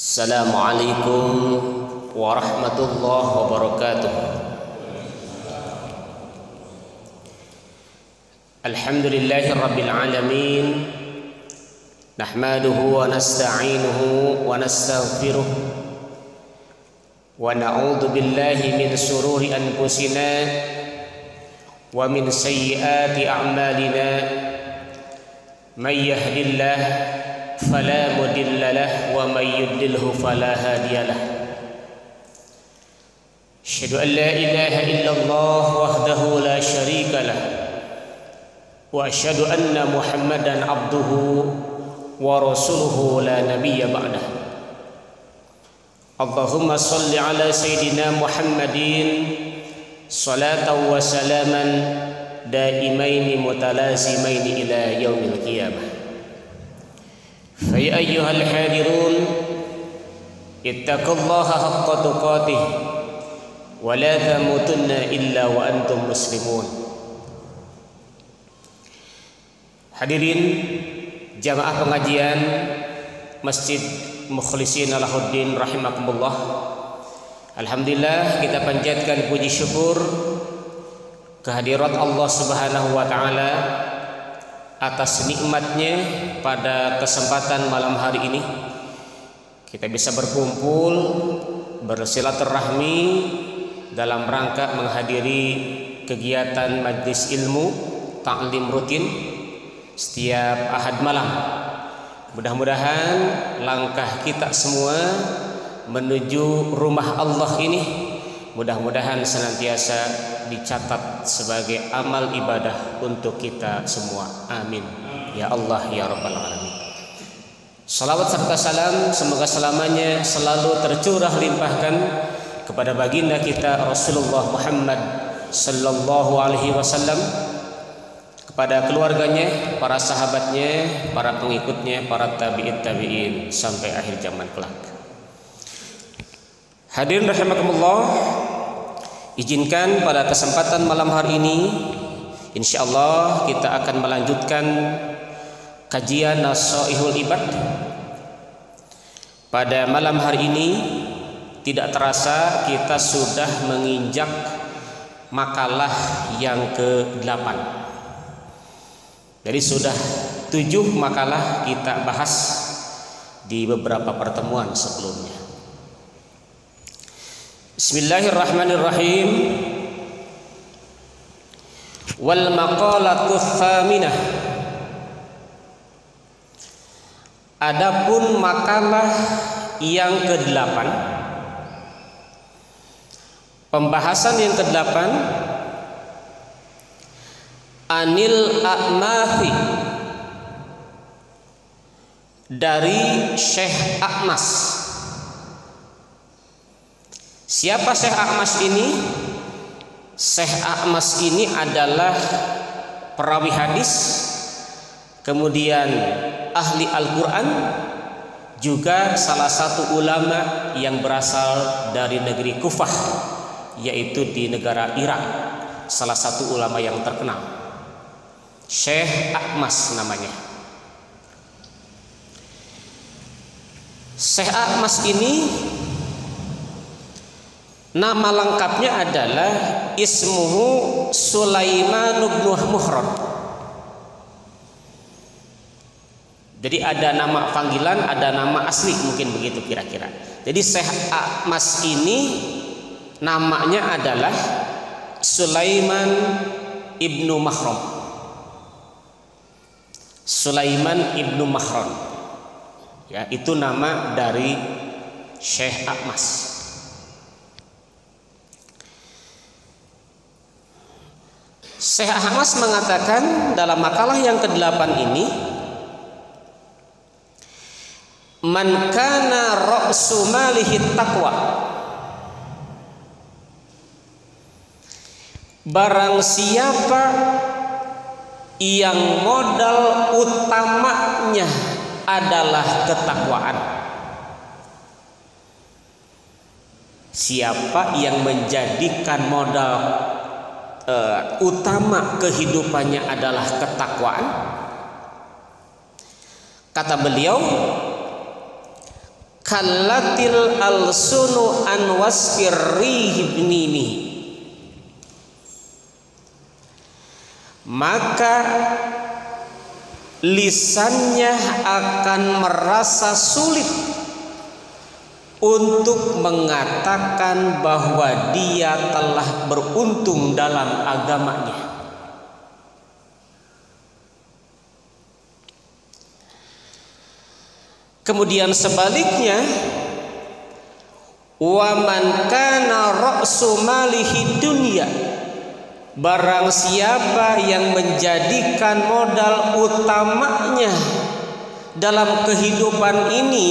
السلام عليكم ورحمة الله وبركاته. الحمد لله رب العالمين نحمده ونستعينه ونستغفره ونعوذ بالله من شرور أنفسنا ومن سيئات أعمالنا. من يهد الله فلا مضل له ومن يضلله فلا هادي له. أشهد أن لا إله إلا الله وحده لا شريك له وأشهد أن محمدا عبده ورسوله لا نبي بعده. اللهم صل على سيدنا محمد صلاة وسلاما دائمين متلازمين إلى يوم القيامة. فيا أيها الحاضرون اتقوا الله حق تقاته ولا تموتن إلا وأنتم مسلمون Hadirin jamaah pengajian Masjid Mukhlisin Alahuddin rahimakumullah. Alhamdulillah kita panjatkan puji syukur kehadirat Allah Subhanahu wa taala atas nikmatnya pada kesempatan malam hari ini. Kita bisa berkumpul bersilaturahmi dalam rangka menghadiri kegiatan majlis ilmu taklim rutin setiap ahad malam. Mudah-mudahan langkah kita semua menuju rumah Allah ini mudah-mudahan senantiasa dicatat sebagai amal ibadah untuk kita semua. Amin. Ya Allah ya Rabbal alamin. Salawat serta salam semoga selamanya selalu tercurah limpahkan kepada baginda kita Rasulullah Muhammad sallallahu alaihi wasallam kepada keluarganya, para sahabatnya, para pengikutnya, para tabi'in tabi'in sampai akhir zaman kelak. Hadirin rahimakumullah, Izinkan pada kesempatan malam hari ini Insya Allah kita akan melanjutkan Kajian Nasoihul Ibad. Pada malam hari ini Tidak terasa kita sudah menginjak Makalah yang ke-8 Jadi sudah tujuh makalah kita bahas Di beberapa pertemuan sebelumnya Bismillahirrahmanirrahim. Wal maqalatu thaminah. Adapun makalah yang ke-8 Pembahasan yang ke-8 Anil A'mafi Dari Syekh Akmas Siapa Syekh Ahmas ini? Syekh Ahmas ini adalah perawi hadis, kemudian ahli Al-Quran, juga salah satu ulama yang berasal dari negeri Kufah, yaitu di negara Irak. Salah satu ulama yang terkenal, Syekh Ahmas namanya. Syekh Ahmas ini Nama lengkapnya adalah Ismuhu Sulaiman bin Muhran. Jadi ada nama panggilan, ada nama asli mungkin begitu kira-kira. Jadi Syekh Ahmas ini namanya adalah Sulaiman ibnu Mahram. Sulaiman ibnu Mahram. Ya, itu nama dari Syekh Ahmas. Syekh Ahmas mengatakan dalam makalah yang ke-8 ini Man kana ra'su malihi taqwa. Barang siapa yang modal utamanya adalah ketakwaan. Siapa yang menjadikan modal uh, utama kehidupannya adalah ketakwaan. Kata beliau, kallatil alsunu an wasfir rihibnini maka lisannya akan merasa sulit untuk mengatakan bahwa dia telah beruntung dalam agamanya. Kemudian sebaliknya, waman kana ra'su malihi dunya Barang siapa yang menjadikan modal utamanya dalam kehidupan ini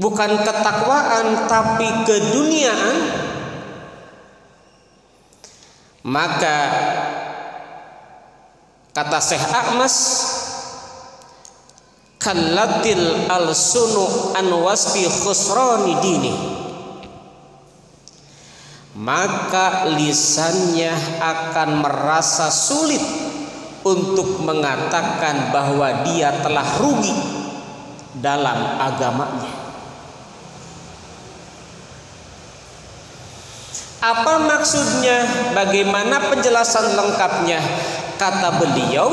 bukan ketakwaan tapi keduniaan maka kata Syekh Ahmas kallatil al-sunu an wasfi khusrani dini maka lisannya akan merasa sulit untuk mengatakan bahwa dia telah rugi dalam agamanya. Apa maksudnya? Bagaimana penjelasan lengkapnya? Kata beliau,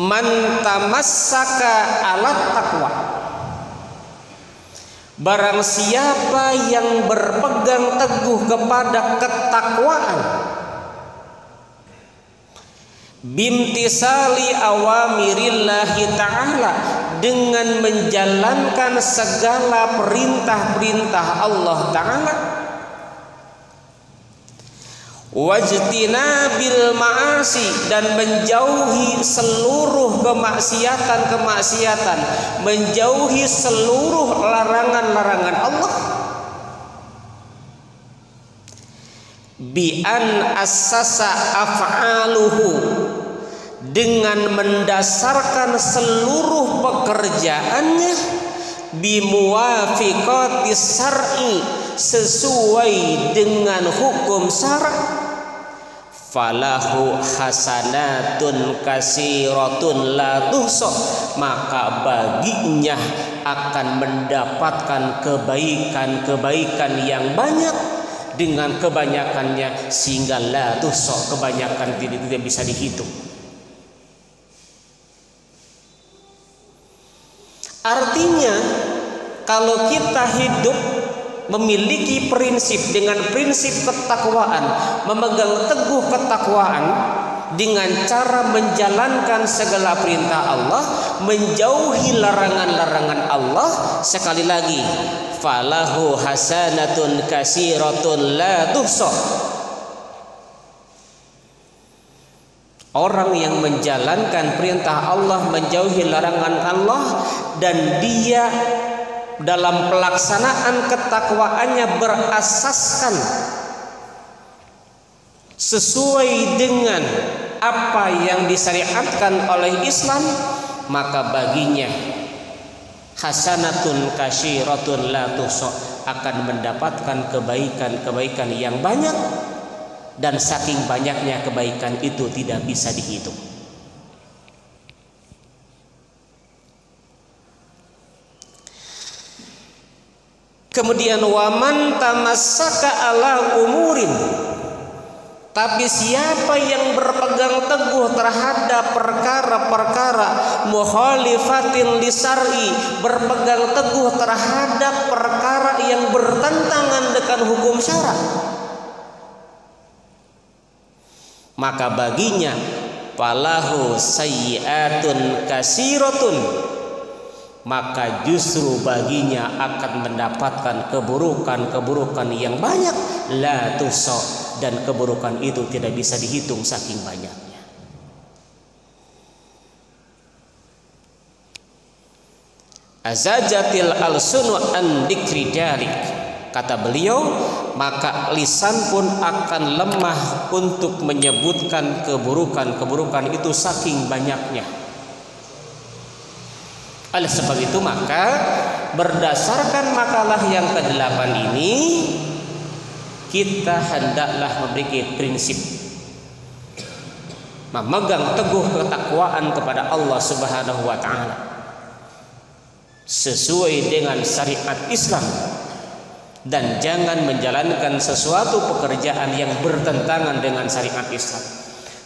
"Man tamassaka alat taqwa." Barang siapa yang berpegang teguh kepada ketakwaan Bimtisali awamirillahi ta'ala Dengan menjalankan segala perintah-perintah Allah ta'ala. Wajtinabil ma'asi dan menjauhi seluruh kemaksiatan-kemaksiatan, menjauhi seluruh larangan-larangan Allah. Bi an assasa af'aluhu dengan mendasarkan seluruh pekerjaannya bimuwafiqati syar'i sesuai dengan hukum syarak falahu hasanatun kasiratun la maka baginya akan mendapatkan kebaikan-kebaikan yang banyak dengan kebanyakannya sehingga la kebanyakan tidak, tidak bisa dihitung artinya kalau kita hidup memiliki prinsip dengan prinsip ketakwaan, memegang teguh ketakwaan dengan cara menjalankan segala perintah Allah, menjauhi larangan-larangan Allah. Sekali lagi, falahu hasanatun kasiratun la tuhsa. Orang yang menjalankan perintah Allah, menjauhi larangan Allah dan dia dalam pelaksanaan ketakwaannya berasaskan sesuai dengan apa yang disyariatkan oleh Islam maka baginya hasanatun kasyiratun la akan mendapatkan kebaikan-kebaikan yang banyak dan saking banyaknya kebaikan itu tidak bisa dihitung. Kemudian waman tamassaka ala umurin. Tapi siapa yang berpegang teguh terhadap perkara-perkara mukhalifatin lisari berpegang teguh terhadap perkara yang bertentangan dengan hukum syarak maka baginya falahu sayyiatun kasiratun maka justru baginya akan mendapatkan keburukan-keburukan yang banyak. La tusok dan keburukan itu tidak bisa dihitung saking banyaknya. Azajatil al-sunu an dikri dalik kata beliau maka lisan pun akan lemah untuk menyebutkan keburukan-keburukan itu saking banyaknya oleh sebab itu maka berdasarkan makalah yang ke-8 ini kita hendaklah memiliki prinsip memegang teguh ketakwaan kepada Allah Subhanahu wa taala. sesuai dengan syariat Islam dan jangan menjalankan sesuatu pekerjaan yang bertentangan dengan syariat Islam.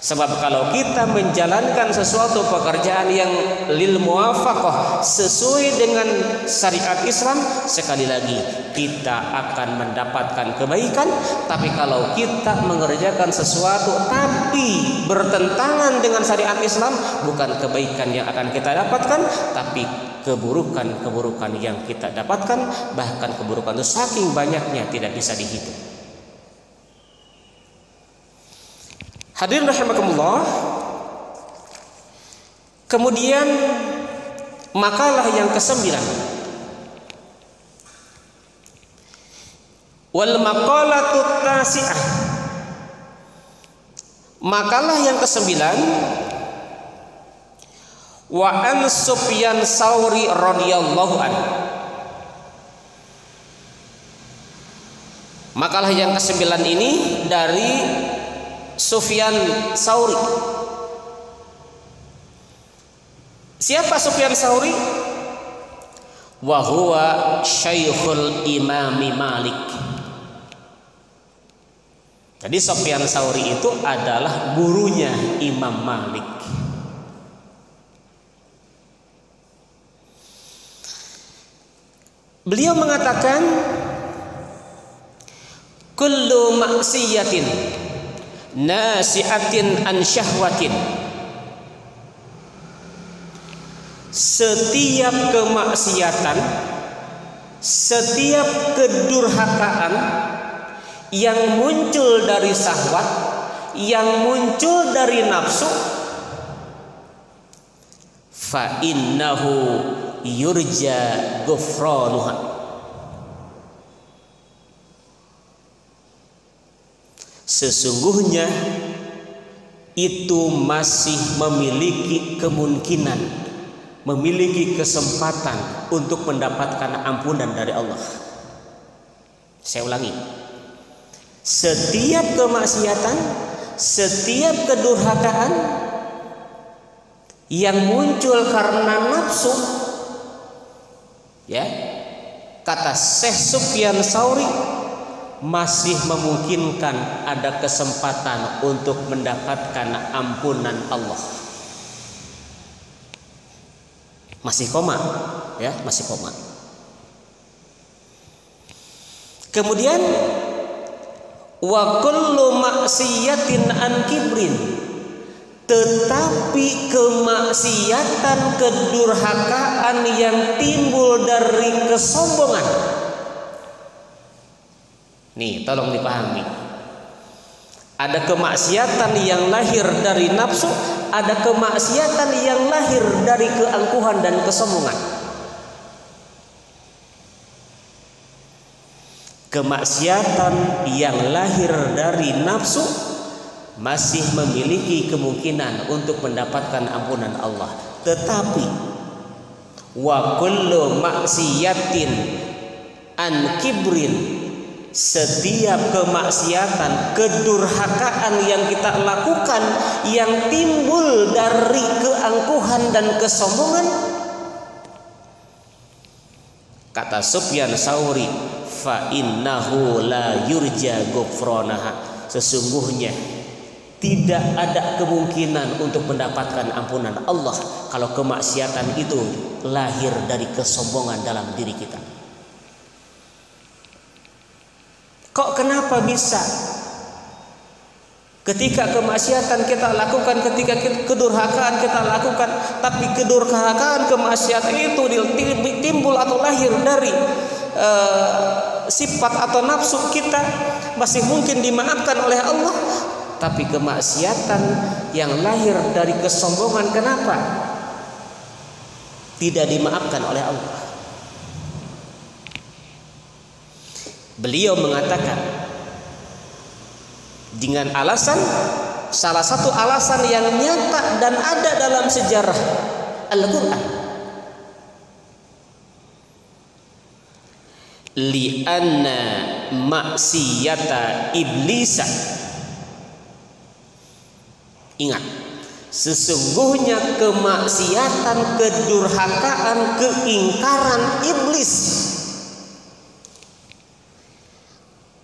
Sebab kalau kita menjalankan sesuatu pekerjaan yang lil muwafaqah sesuai dengan syariat Islam, sekali lagi kita akan mendapatkan kebaikan. Tapi kalau kita mengerjakan sesuatu tapi bertentangan dengan syariat Islam, bukan kebaikan yang akan kita dapatkan, tapi keburukan-keburukan yang kita dapatkan, bahkan keburukan itu saking banyaknya tidak bisa dihitung. Hadirin rahimakumullah. Kemudian makalah yang kesembilan. Wal maqalatu tasi'ah. Makalah yang kesembilan wa an Sufyan Sauri radhiyallahu an. Makalah yang kesembilan ini dari Sufyan Sauri. Siapa Sufyan Sauri? Wahwa Syekhul Imam Malik. Jadi Sufyan Sauri itu adalah gurunya Imam Malik. Beliau mengatakan kullu maksiyatin nasiatin an syahwatin. Setiap kemaksiatan setiap kedurhakaan yang muncul dari syahwat yang muncul dari nafsu fa innahu yurja ghufranuha Sesungguhnya itu masih memiliki kemungkinan, memiliki kesempatan untuk mendapatkan ampunan dari Allah. Saya ulangi. Setiap kemaksiatan, setiap kedurhakaan yang muncul karena nafsu ya kata Syekh Sufyan Sauri masih memungkinkan ada kesempatan untuk mendapatkan ampunan Allah. Masih koma, ya, masih koma. Kemudian wa kullu maksiatin an kibrin tetapi kemaksiatan kedurhakaan yang timbul dari kesombongan Nih, tolong dipahami. Ada kemaksiatan yang lahir dari nafsu, ada kemaksiatan yang lahir dari keangkuhan dan kesombongan. Kemaksiatan yang lahir dari nafsu masih memiliki kemungkinan untuk mendapatkan ampunan Allah. Tetapi wa kullu maksiatin an kibrin setiap kemaksiatan, kedurhakaan yang kita lakukan yang timbul dari keangkuhan dan kesombongan. Kata Sufyan Sauri fa innahu la yurja ghufranaha sesungguhnya tidak ada kemungkinan untuk mendapatkan ampunan Allah kalau kemaksiatan itu lahir dari kesombongan dalam diri kita Kok kenapa bisa? Ketika kemaksiatan kita lakukan, ketika kedurhakaan kita lakukan, tapi kedurhakaan kemaksiatan itu timbul atau lahir dari uh, sifat atau nafsu kita masih mungkin dimaafkan oleh Allah. Tapi kemaksiatan yang lahir dari kesombongan kenapa? Tidak dimaafkan oleh Allah. Beliau mengatakan dengan alasan salah satu alasan yang nyata dan ada dalam sejarah Al-Qur'an li'anna maksiyata iblisa. Ingat Sesungguhnya kemaksiatan, kedurhakaan, keingkaran iblis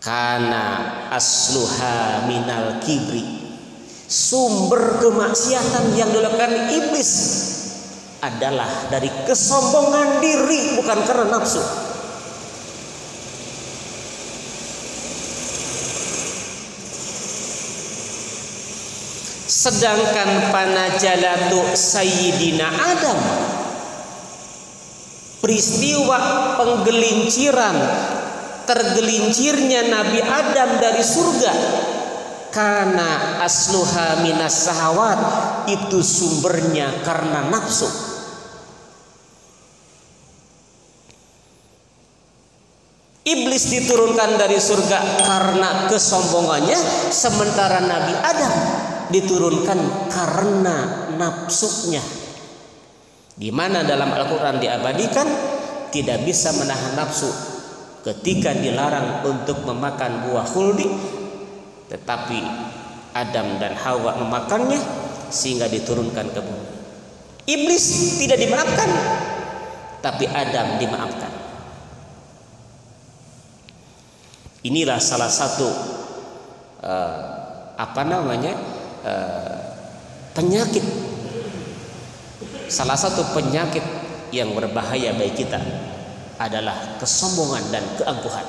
karena asluha minal kibri. Sumber kemaksiatan yang dilakukan iblis adalah dari kesombongan diri bukan karena nafsu. Sedangkan panajalatu Sayyidina Adam Peristiwa penggelinciran Tergelincirnya Nabi Adam dari surga. Karena asluha minas sahawat Itu sumbernya karena nafsu. Iblis diturunkan dari surga karena kesombongannya Sementara Nabi Adam diturunkan karena nafsunya. Di mana dalam Al-Qur'an diabadikan tidak bisa menahan nafsu ketika dilarang untuk memakan buah khuldi tetapi Adam dan Hawa memakannya sehingga diturunkan ke bumi. Iblis tidak dimaafkan tapi Adam dimaafkan. Inilah salah satu uh, apa namanya Eh, penyakit salah satu penyakit yang berbahaya bagi kita adalah kesombongan dan keangkuhan.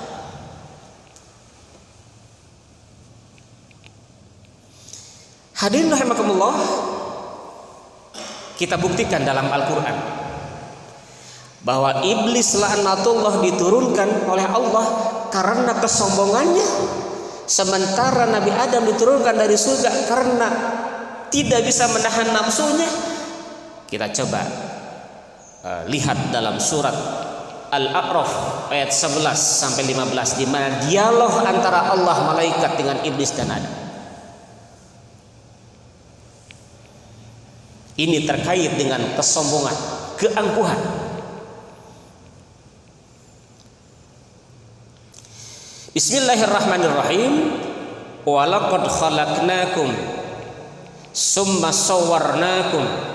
Hadirin rahimakumullah, kita buktikan dalam Al-Qur'an bahwa iblis laknatullah diturunkan oleh Allah karena kesombongannya Sementara Nabi Adam diturunkan dari surga karena tidak bisa menahan nafsunya. Kita coba uh, lihat dalam surat Al-A'raf ayat 11 sampai 15 di mana dialog antara Allah malaikat dengan iblis dan Adam. Ini terkait dengan kesombongan, keangkuhan. Bismillahirrahmanirrahim. Walaqad khalaqnakum summa sawwarnakum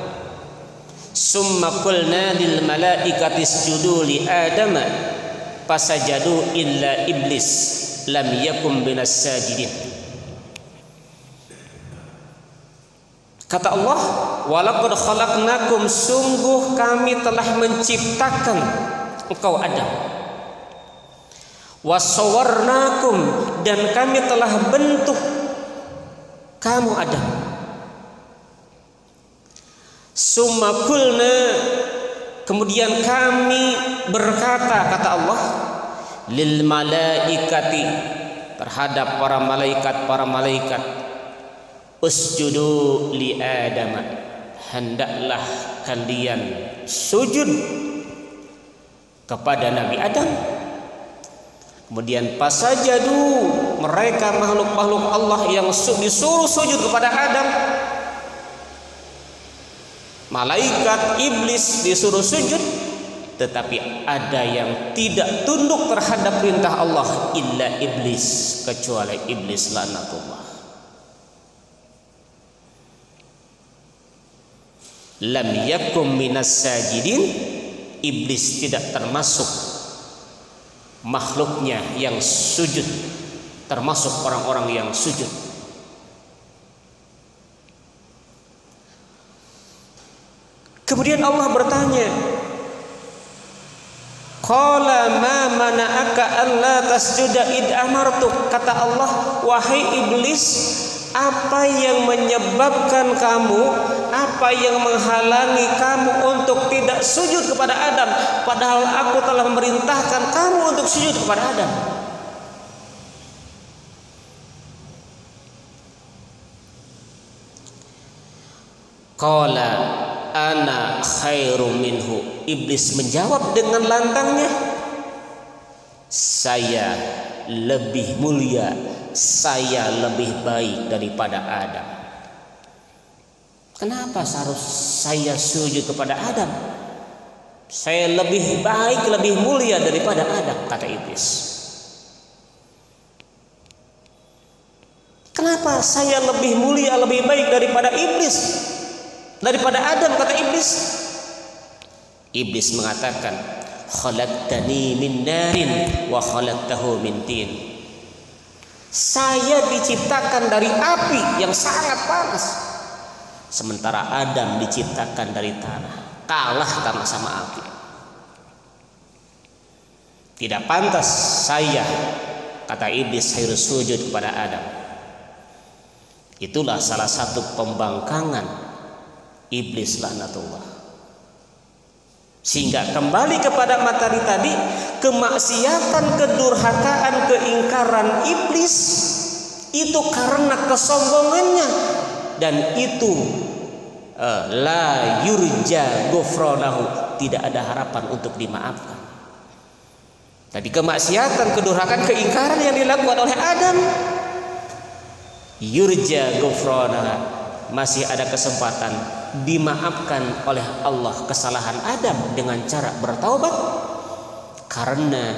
summa qulna lil malaikati isjudu li adama fasajadu illa iblis lam yakum binas sajidin. Kata Allah, walaqad khalaqnakum sungguh kami telah menciptakan engkau Adam. Wasawarnakum dan kami telah bentuk kamu Adam sumakulna kemudian kami berkata kata Allah lil malaikati terhadap para malaikat para malaikat usjudu li adam hendaklah kalian sujud kepada Nabi Adam. Kemudian pasajadu mereka makhluk-makhluk Allah yang disuruh sujud kepada Adam. Malaikat iblis disuruh sujud tetapi ada yang tidak tunduk terhadap perintah Allah illa iblis kecuali iblis lanatullah. Lam yakum minas sajidin iblis tidak termasuk makhluknya yang sujud termasuk orang-orang yang sujud kemudian Allah bertanya Qala ma mana'aka alla tasjuda id amartuk? Kata Allah wahai iblis apa yang menyebabkan kamu apa yang menghalangi kamu untuk tidak sujud kepada Adam? Padahal aku telah memerintahkan kamu untuk sujud kepada Adam. Qala ana khairu minhu Iblis menjawab dengan lantangnya Saya lebih mulia saya lebih baik daripada Adam. Kenapa seharus saya sujud kepada Adam? Saya lebih baik, lebih mulia daripada Adam, kata iblis. Kenapa saya lebih mulia, lebih baik daripada iblis? Daripada Adam kata iblis. Iblis mengatakan, "Khalaqtani min narin wa khalaqtahu min tin." Saya diciptakan dari api yang sangat panas. Sementara Adam diciptakan dari tanah. Kalah tanah sama api. Tidak pantas saya kata iblis harus sujud kepada Adam. Itulah salah satu pembangkangan iblis laknatullah. Sehingga kembali kepada materi tadi, kemaksiatan, kedurhakaan, keingkaran iblis itu karena kesombongannya dan itu uh, la yurja gufranahu tidak ada harapan untuk dimaafkan. Tadi kemaksiatan, kedurhakaan, keingkaran yang dilakukan oleh Adam yurja gufranahu masih ada kesempatan dimaafkan oleh Allah kesalahan Adam dengan cara bertaubat karena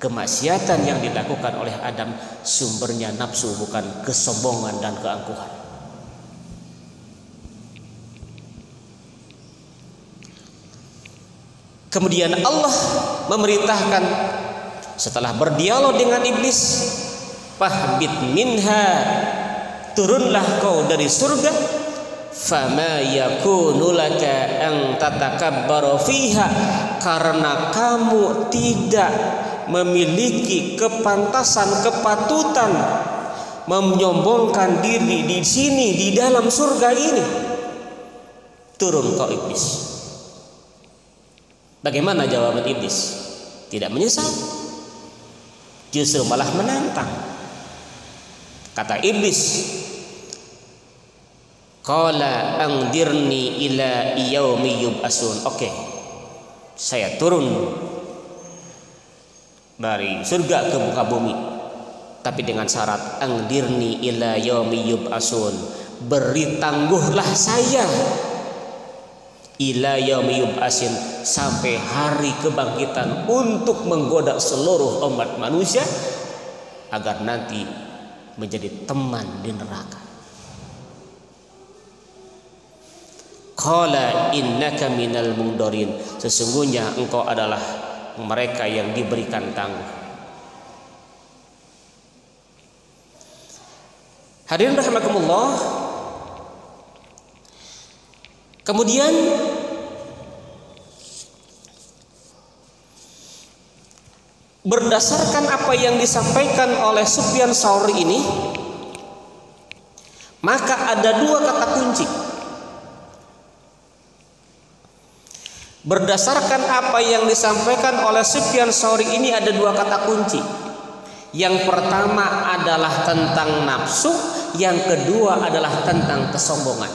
kemaksiatan yang dilakukan oleh Adam sumbernya nafsu bukan kesombongan dan keangkuhan. Kemudian Allah memerintahkan setelah berdialog dengan iblis, "Fahbit minha turunlah kau dari surga fama yakunu laka an tatakabbaru fiha. Karena kamu tidak memiliki kepantasan kepatutan menyombongkan diri di sini di dalam surga ini. Turun kau iblis. Bagaimana jawaban iblis? Tidak menyesal. Justru malah menantang. Kata iblis Qala angdirni ila yaumi yub'asun. Oke. Okay. Saya turun dari surga ke muka bumi. Tapi dengan syarat angdirni ila yaumi yub'asun. Beri tangguhlah saya ila yaumi yub'asin sampai hari kebangkitan untuk menggoda seluruh umat manusia agar nanti menjadi teman di neraka. Qala innaka minal mundorin. Sesungguhnya engkau adalah mereka yang diberikan tangguh. Hadirin rahimakumullah. Kemudian berdasarkan apa yang disampaikan oleh Sufyan Sauri ini maka ada dua kata kunci Berdasarkan apa yang disampaikan oleh Sufyan Sauri ini ada dua kata kunci. Yang pertama adalah tentang nafsu, yang kedua adalah tentang kesombongan.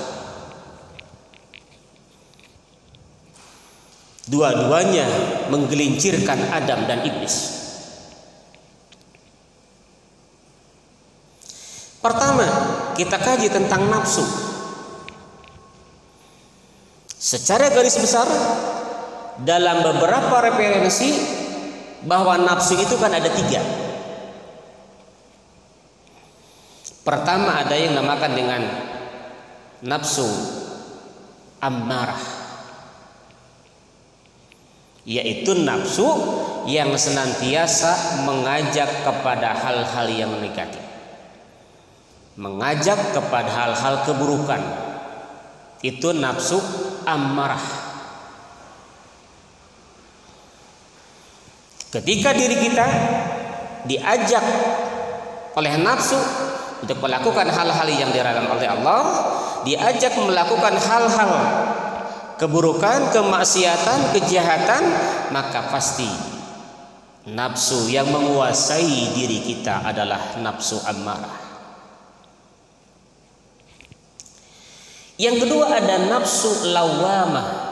Dua-duanya menggelincirkan Adam dan iblis. Pertama, kita kaji tentang nafsu. Secara garis besar, dalam beberapa referensi bahwa nafsu itu kan ada tiga. Pertama ada yang namakan dengan nafsu ammarah yaitu nafsu yang senantiasa mengajak kepada hal-hal yang negatif mengajak kepada hal-hal keburukan itu nafsu ammarah Ketika diri kita diajak oleh nafsu untuk melakukan hal-hal yang dilarang oleh Allah, diajak melakukan hal-hal keburukan, kemaksiatan, kejahatan, maka pasti nafsu yang menguasai diri kita adalah nafsu amarah. Yang kedua ada nafsu lawamah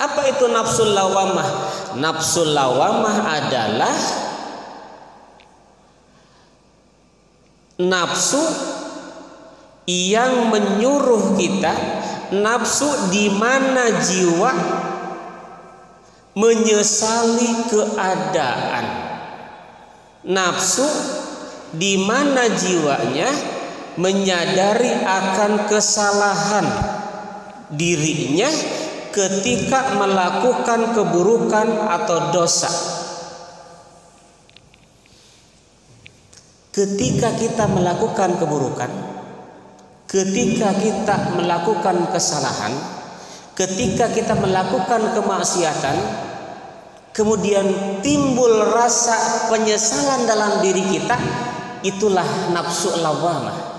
Apa itu nafsul lawamah? Nafsul lawamah adalah nafsu yang menyuruh kita nafsu di mana jiwa menyesali keadaan nafsu di mana jiwanya menyadari akan kesalahan dirinya ketika melakukan keburukan atau dosa. Ketika kita melakukan keburukan, ketika kita melakukan kesalahan, ketika kita melakukan kemaksiatan, kemudian timbul rasa penyesalan dalam diri kita, itulah nafsu lawamah.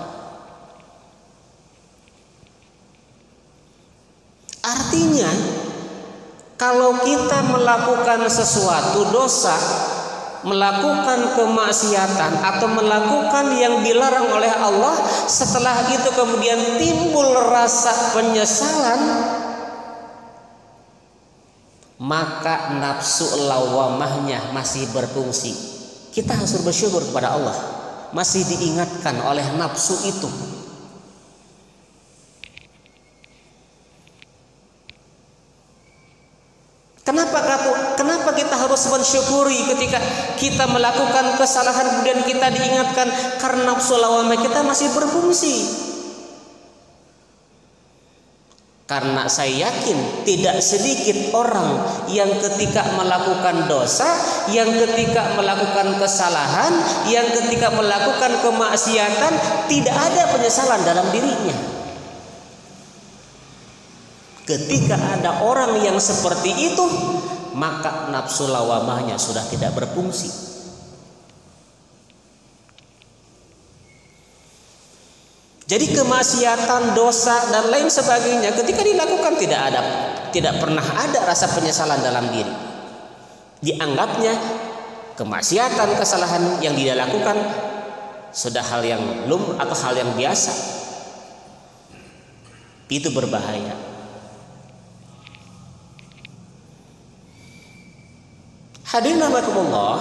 Artinya, kalau kita melakukan sesuatu dosa, melakukan kemaksiatan atau melakukan yang dilarang oleh Allah, setelah itu kemudian timbul rasa penyesalan, maka nafsu lawamahnya masih berfungsi. Kita harus bersyukur kepada Allah, masih diingatkan oleh nafsu itu Kenapa kenapa kita harus mensyukuri ketika kita melakukan kesalahan kemudian kita diingatkan karena nafsu kita masih berfungsi. Karena saya yakin tidak sedikit orang yang ketika melakukan dosa, yang ketika melakukan kesalahan, yang ketika melakukan kemaksiatan tidak ada penyesalan dalam dirinya. Ketika ada orang yang seperti itu, maka nafsu lawamahnya sudah tidak berfungsi. Jadi kemaksiatan, dosa dan lain sebagainya ketika dilakukan tidak ada tidak pernah ada rasa penyesalan dalam diri. Dianggapnya kemaksiatan, kesalahan yang dia lakukan sudah hal yang lum atau hal yang biasa. Itu berbahaya. Hadirin rahimakumullah.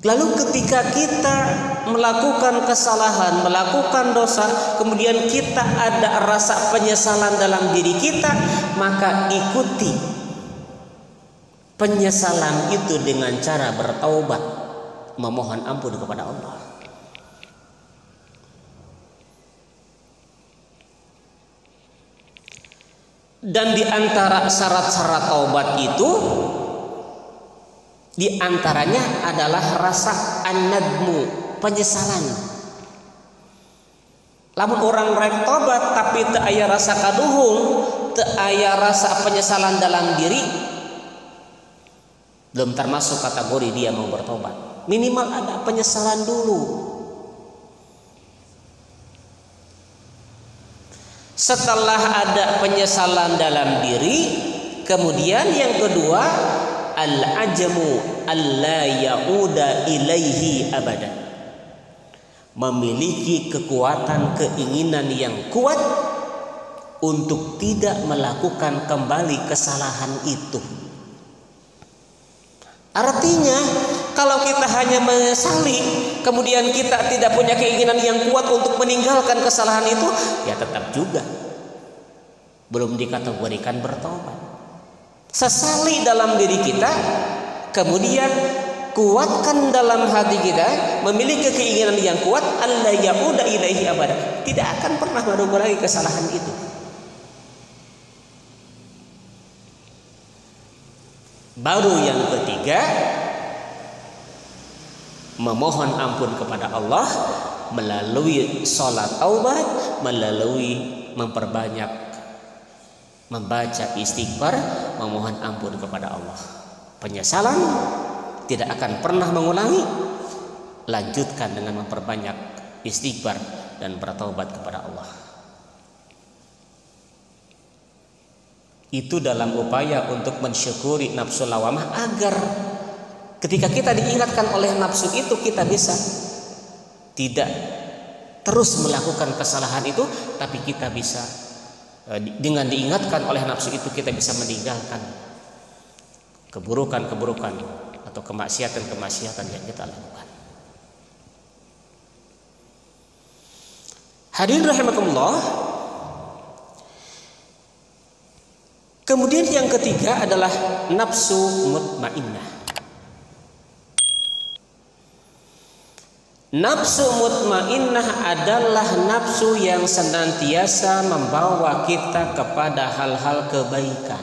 Lalu ketika kita melakukan kesalahan, melakukan dosa, kemudian kita ada rasa penyesalan dalam diri kita, maka ikuti penyesalan itu dengan cara bertaubat, memohon ampun kepada Allah. Dan di antara syarat-syarat taubat itu di antaranya adalah rasa anadmu, penyesalan. Lamun orang rek tobat tapi tak aya rasa kaduhung, tak aya rasa penyesalan dalam diri, belum termasuk kategori dia mau bertobat. Minimal ada penyesalan dulu. Setelah ada penyesalan dalam diri, kemudian yang kedua al-ajmu alla yauda ilaihi abada. Memiliki kekuatan keinginan yang kuat untuk tidak melakukan kembali kesalahan itu. Artinya, kalau kita hanya menyesali, kemudian kita tidak punya keinginan yang kuat untuk meninggalkan kesalahan itu, ya tetap juga belum dikategorikan bertobat. Sesali dalam diri kita, kemudian kuatkan dalam hati kita, memiliki keinginan yang kuat, Allah yauda ilaihi abada. Tidak akan pernah mengulangi kesalahan itu. Baru yang ketiga, memohon ampun kepada Allah melalui sholat taubat, melalui memperbanyak membaca istighfar, memohon ampun kepada Allah. Penyesalan tidak akan pernah mengulangi. Lanjutkan dengan memperbanyak istighfar dan bertaubat kepada Allah. Itu dalam upaya untuk mensyukuri nafsu lawamah agar Ketika kita diingatkan oleh nafsu itu kita bisa tidak terus melakukan kesalahan itu tapi kita bisa e, dengan diingatkan oleh nafsu itu kita bisa meninggalkan keburukan-keburukan atau kemaksiatan-kemaksiatan yang kita lakukan. Hadirin rahimakumullah. Kemudian yang ketiga adalah nafsu mutmainnah. Nafsu mutmainnah adalah nafsu yang senantiasa membawa kita kepada hal-hal kebaikan.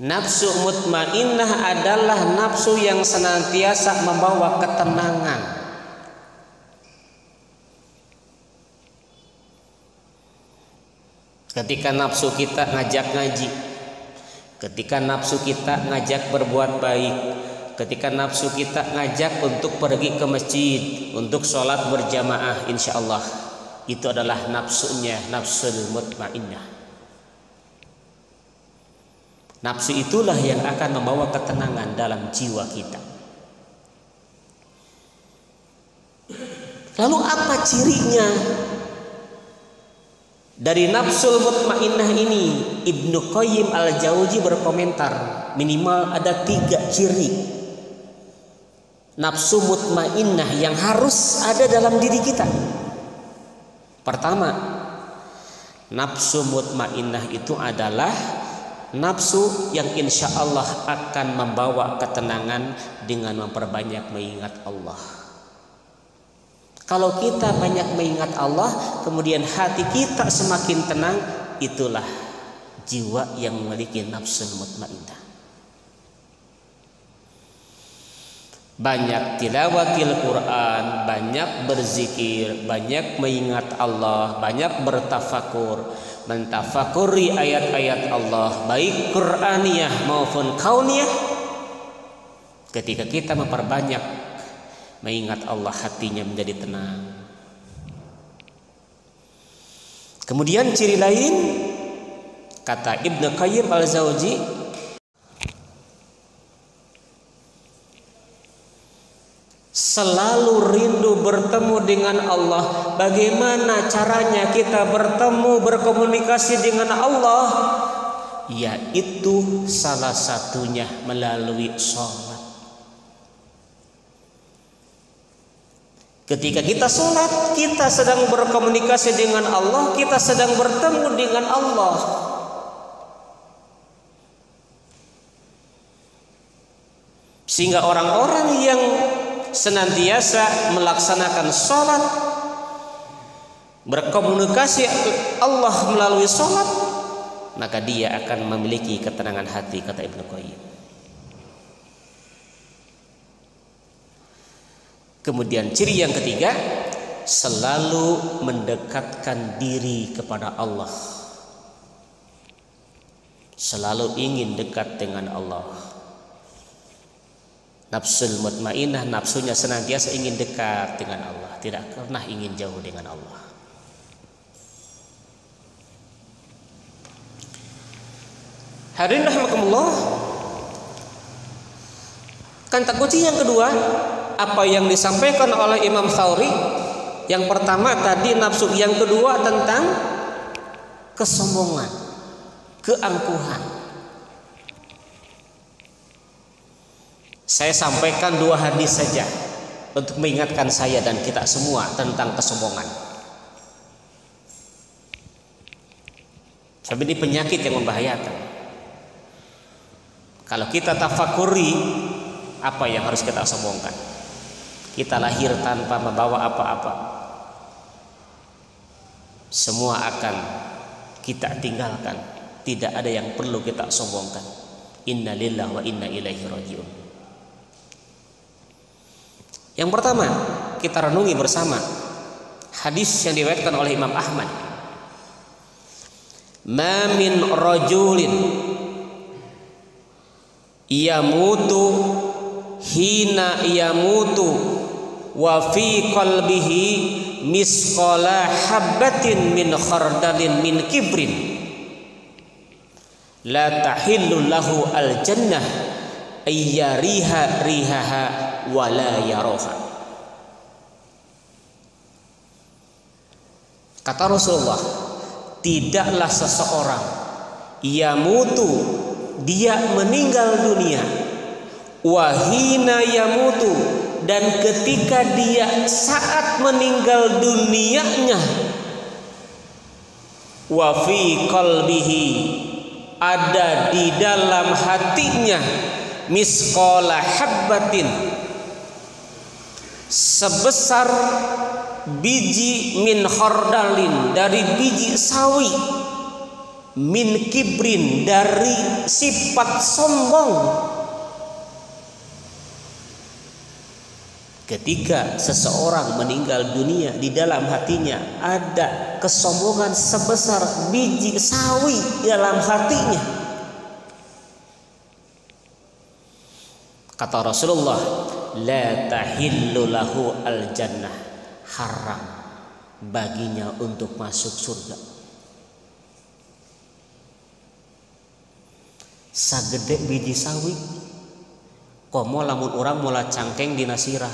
Nafsu mutmainnah adalah nafsu yang senantiasa membawa ketenangan. Ketika nafsu kita ngajak ngaji, ketika nafsu kita ngajak berbuat baik, ketika nafsu kita ngajak untuk pergi ke masjid untuk sholat berjamaah insya Allah itu adalah nafsunya nafsul mutmainnah. Nafsu itulah yang akan membawa ketenangan dalam jiwa kita. Lalu apa cirinya? Dari nafsul mutmainnah ini Ibnu Qayyim al-Jauzi berkomentar minimal ada tiga ciri nafsu mutmainnah yang harus ada dalam diri kita. Pertama, nafsu mutmainnah itu adalah nafsu yang insya Allah akan membawa ketenangan dengan memperbanyak mengingat Allah. Kalau kita banyak mengingat Allah, kemudian hati kita semakin tenang, itulah jiwa yang memiliki nafsu mutmainnah. Banyak tilawatil Quran, banyak berzikir, banyak mengingat Allah, banyak bertafakur, mentafakuri ayat-ayat Allah, baik Qur'aniyah maupun kauniyah. Ketika kita memperbanyak mengingat Allah, hatinya menjadi tenang. Kemudian ciri lain kata Ibnu Qayyim al-Zawji selalu rindu bertemu dengan Allah. Bagaimana caranya kita bertemu berkomunikasi dengan Allah? Yaitu salah satunya melalui sholat. Ketika kita sholat, kita sedang berkomunikasi dengan Allah, kita sedang bertemu dengan Allah. Sehingga orang-orang yang senantiasa melaksanakan sholat berkomunikasi Allah melalui sholat maka dia akan memiliki ketenangan hati kata Ibnu Qayyim. Kemudian ciri yang ketiga selalu mendekatkan diri kepada Allah. Selalu ingin dekat dengan Allah Nafsul mutmainah nafsunya senantiasa ingin dekat dengan Allah, tidak pernah ingin jauh dengan Allah. Hadirin rahimakumullah. Kata kunci yang kedua, apa yang disampaikan oleh Imam Thawri yang pertama tadi nafsu, yang kedua tentang kesombongan, keangkuhan. Saya sampaikan dua hadis saja untuk mengingatkan saya dan kita semua tentang kesombongan. Sebab ini penyakit yang membahayakan. Kalau kita tafakuri apa yang harus kita sombongkan. Kita lahir tanpa membawa apa-apa. Semua akan kita tinggalkan. Tidak ada yang perlu kita sombongkan. Inna lillahi wa inna ilaihi rajiun. Yang pertama, kita renungi bersama. Hadis yang diriwayatkan oleh Imam Ahmad. Ma min rajulin yamutu hina yamutu wa fi qalbihi misqala habatin min khardalin min kibrin. La tahillu lahu al jannah ayyariha rihaha wala yaroha. Kata Rasulullah, tidaklah seseorang ia mutu dia meninggal dunia wahina yamutu dan ketika dia saat meninggal dunianya wa fi qalbihi ada di dalam hatinya misqala habbatin sebesar biji min khordalin dari biji sawi min kibrin dari sifat sombong Ketika seseorang meninggal dunia di dalam hatinya ada kesombongan sebesar biji sawi dalam hatinya. Kata Rasulullah, la tahillu lahu al jannah haram baginya untuk masuk surga. Sagede biji sawi. Komo lamun orang mula cangkeng di nasirah.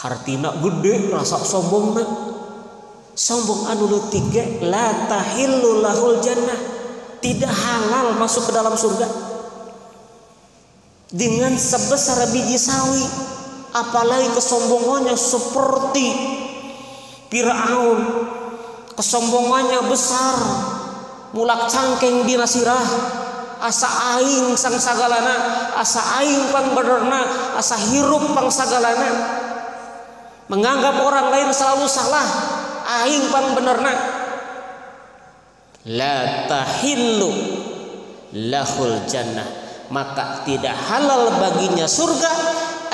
Hartina gede rasa sombongna sombong anu tiga la tahillu lahul jannah tidak halal masuk ke dalam surga dengan sebesar biji sawi apalagi kesombongannya seperti Fir'aun kesombongannya besar mulak cangkeng di nasirah asa aing sang sagalana asa aing pang benerna asa hirup pang sagalana. Menganggap orang lain selalu salah aing pang benerna. La tahillu lahul jannah maka tidak halal baginya surga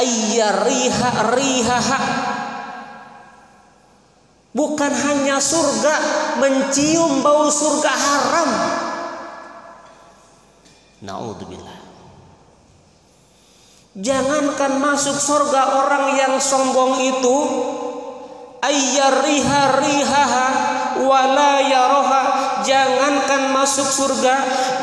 ayyariha rihaha. Bukan hanya surga mencium bau surga haram. Naudzubillah. Jangankan masuk surga orang yang sombong itu ayyariha rihaha wala yaroha jangankan masuk surga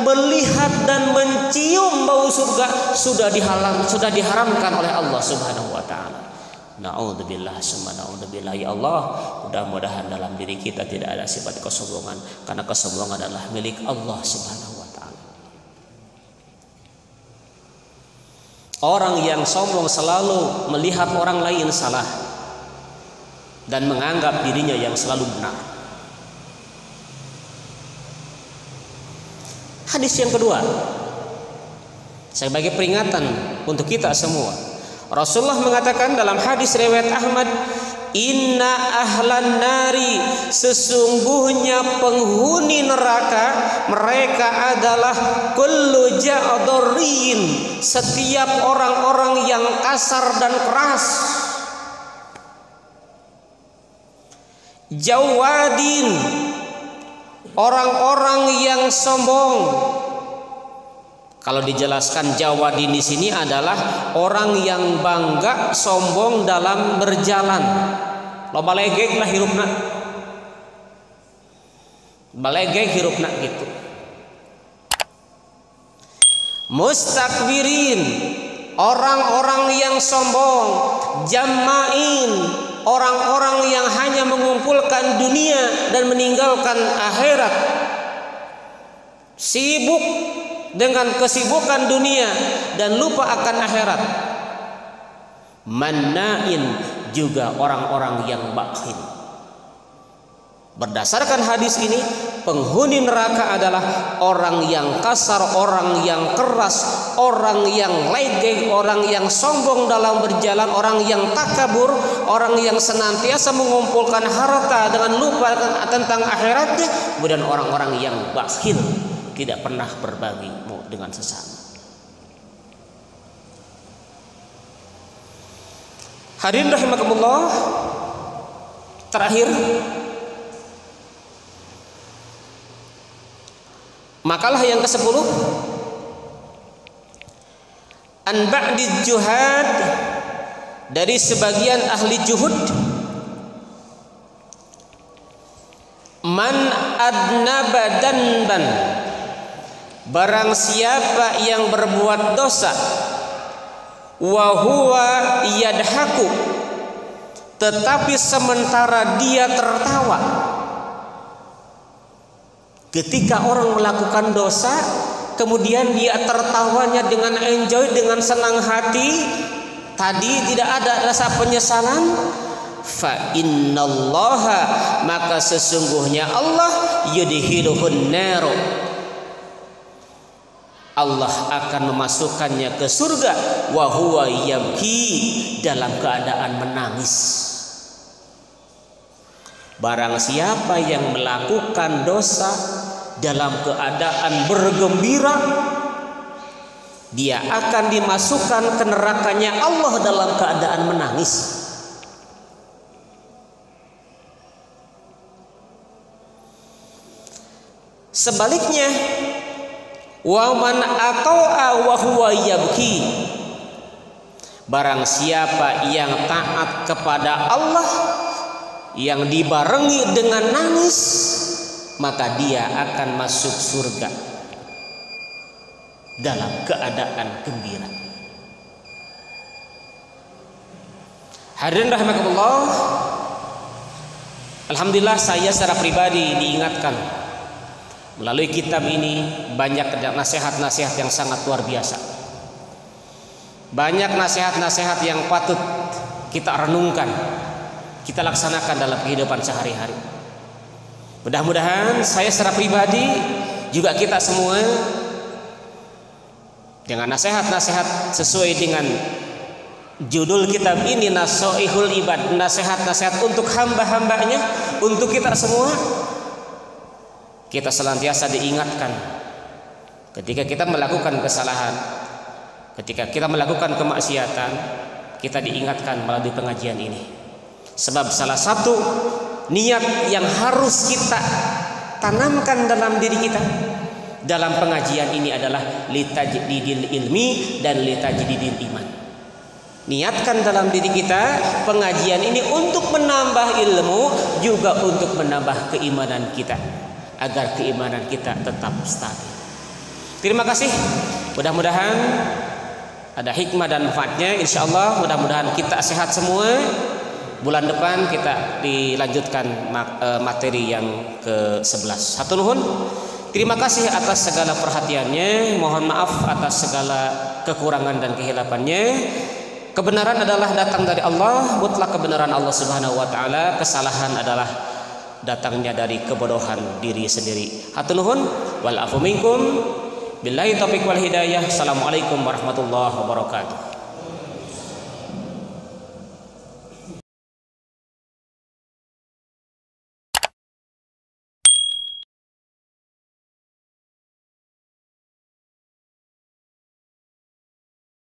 melihat dan mencium bau surga sudah dihalang sudah diharamkan oleh Allah Subhanahu wa taala. Na'udzubillah summa na'udzubillah ya Allah mudah-mudahan dalam diri kita tidak ada sifat kesombongan karena kesombongan adalah milik Allah Subhanahu Orang yang sombong selalu melihat orang lain salah dan menganggap dirinya yang selalu benar. Hadis yang kedua sebagai peringatan untuk kita semua. Rasulullah mengatakan dalam hadis riwayat Ahmad, Inna ahlan nari sesungguhnya penghuni neraka mereka adalah kullu ja'dharin setiap orang-orang yang kasar dan keras jawadin orang-orang yang sombong. Kalau dijelaskan Jawadin di sini adalah orang yang bangga sombong dalam berjalan. Loba legek lah hirupna. Balegek hirupna gitu. Mustakbirin. Orang-orang yang sombong. Jamain orang-orang yang hanya mengumpulkan dunia dan meninggalkan akhirat sibuk dengan kesibukan dunia dan lupa akan akhirat mannain juga orang-orang yang bakhil. Berdasarkan hadis ini, penghuni neraka adalah orang yang kasar, orang yang keras, orang yang legeng, orang yang sombong dalam berjalan, orang yang takabur, orang yang senantiasa mengumpulkan harta dengan lupa tentang akhiratnya, kemudian orang-orang yang bakhil, tidak pernah berbagi dengan sesama. Hadirin rahimakumullah. Terakhir Makalah yang ke-10 An ba'di juhad dari sebagian ahli juhud. Man adnaba danban Barang siapa yang berbuat dosa wa huwa yadhaku tetapi sementara dia tertawa ketika orang melakukan dosa kemudian dia tertawanya dengan enjoy dengan senang hati tadi tidak ada rasa penyesalan. Fa innallaha maka sesungguhnya Allah yudhiluhun naro Allah akan memasukkannya ke surga. Wa huwa dalam keadaan menangis. Barang siapa yang melakukan dosa dalam keadaan bergembira dia akan dimasukkan ke nerakanya Allah dalam keadaan menangis. Sebaliknya Wa man ata'a wa huwa yabki. Barang siapa yang taat kepada Allah yang dibarengi dengan nangis, maka dia akan masuk surga dalam keadaan gembira. Hadirin rahimakumullah. Alhamdulillah saya secara pribadi diingatkan Melalui kitab ini banyak nasihat-nasihat yang sangat luar biasa. Banyak nasihat-nasihat yang patut kita renungkan, kita laksanakan dalam kehidupan sehari-hari. Mudah-mudahan saya secara pribadi juga kita semua dengan nasihat-nasihat sesuai dengan judul kitab ini Nasoihul Ibad, nasihat-nasihat untuk hamba-hambanya, untuk kita semua kita senantiasa diingatkan ketika kita melakukan kesalahan, ketika kita melakukan kemaksiatan, kita diingatkan melalui pengajian ini. Sebab salah satu niat yang harus kita tanamkan dalam diri kita dalam pengajian ini adalah litajdidil ilmi dan litajdidil iman. Niatkan dalam diri kita pengajian ini untuk menambah ilmu juga untuk menambah keimanan kita agar keimanan kita tetap stabil. Terima kasih. Mudah-mudahan ada hikmah dan manfaatnya. Insya Allah mudah-mudahan kita sehat semua. Bulan depan kita dilanjutkan e, materi yang ke-11. Satu nuhun. Terima kasih atas segala perhatiannya. Mohon maaf atas segala kekurangan dan kehilapannya. Kebenaran adalah datang dari Allah, mutlak kebenaran Allah Subhanahu wa taala, kesalahan adalah datangnya dari kebodohan diri sendiri. Hatur nuhun wal afu minkum. Billahi taufiq wal hidayah. Assalamualaikum warahmatullahi wabarakatuh.